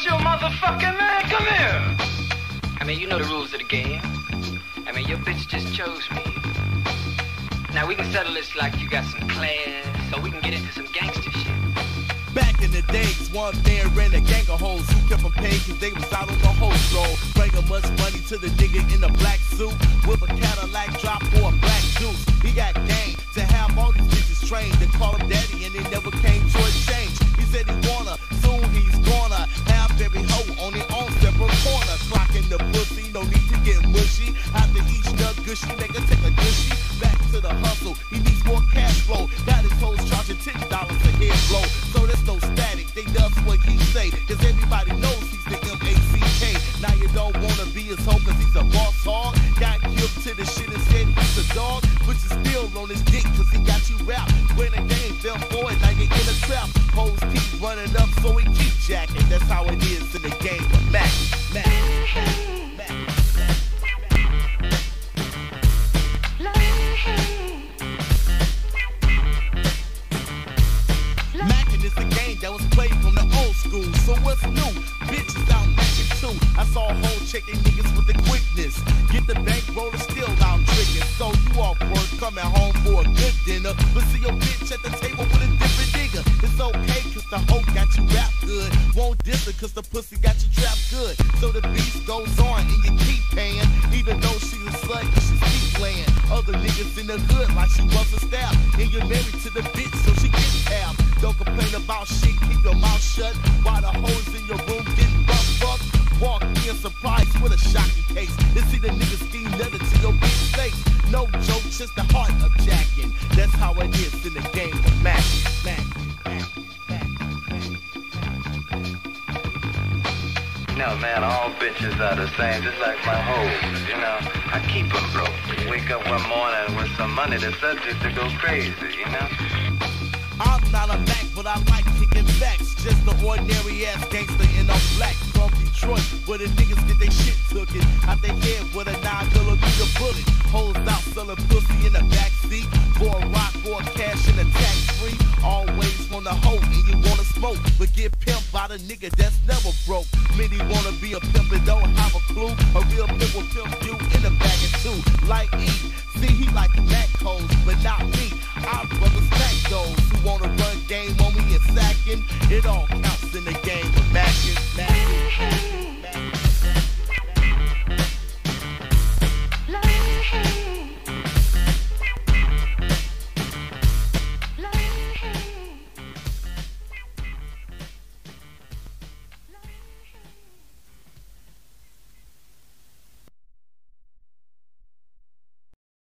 want your motherfucking man. Come here. I mean, you know the rules of the game. I mean, your bitch just chose me. Now we can settle this like you got some class, so we can get into some gangster shit. Back in the days, one man ran a gang of hoes who kept them paid cause they was out on the host roll. Bringing much money to the nigga in a black suit with a Cadillac drop or a black juice. He got game to have all these bitches trained. They call him daddy and they never gushy, her take a gushy. Back to the hustle, he needs more cash flow. Got his hoes charging ten dollars a head blow. So there's no static, they does what he say. Cause everybody knows he's the M-A-C-K. Now you don't wanna be his hoe cause he's a boss hog. Got killed to the shit and he's a dog. But you still on his dick cause he got you wrapped. When the game fell for it, now you in a trap. Hoes keep running up so he keep jacking. That's how it is in the game with Mac. Mac. Mac. Is a game that was played from the old school. So what's new? Bitches out mackin' too. I saw a whole check niggas with the quickness. Get the bank roller still out tricking. So you off work, coming home for a good dinner. But see your bitch at the table with a different nigga. It's okay cause the hoe got you wrapped good. Won't diss her cause the pussy got you trapped good. So the beast goes on and you keep paying. Even though she's a slut, should keep playing. Other niggas in the hood like she was a staff. And you're married to the bitch so she gets tapped. Don't complain about shit, keep your mouth shut. While the hoes in your room getting rough fucked. Walk in surprised with a shocking case. And see the niggas scheme leather to your bitch face. No joke, just the heart of jacking. That's how it is in the game of Mac. Mac. No, man, all bitches are the same, just like my hoes. You know, I keep them broke. Wake up one morning with some money, the subject to go crazy, you know? I'm not a Mac, but I like ordinary ass gangster in a black from Detroit, where the niggas get they shit took it out the head with a nine millimeter bullet. Holes out selling pussy in the backseat for a rock or cash in a tax free. Always wanna hold and you wanna smoke, but get pimped by the nigga that's never broke. Many wanna be a pimp and don't have a clue. A real pimp will pimp you in the bag and two. Like E, see he like the back holes, but not me. I brother stack those who wanna run game on me and sacking it all